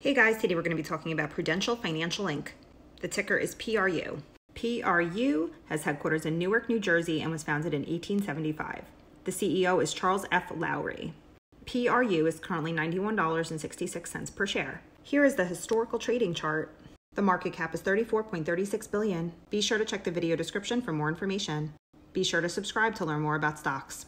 Hey guys, today we're going to be talking about Prudential Financial Inc. The ticker is PRU. PRU has headquarters in Newark, New Jersey, and was founded in 1875. The CEO is Charles F. Lowrey. PRU is currently $91.66 per share. Here is the historical trading chart. The market cap is 34.36 billion. Be sure to check the video description for more information. Be sure to subscribe to learn more about stocks.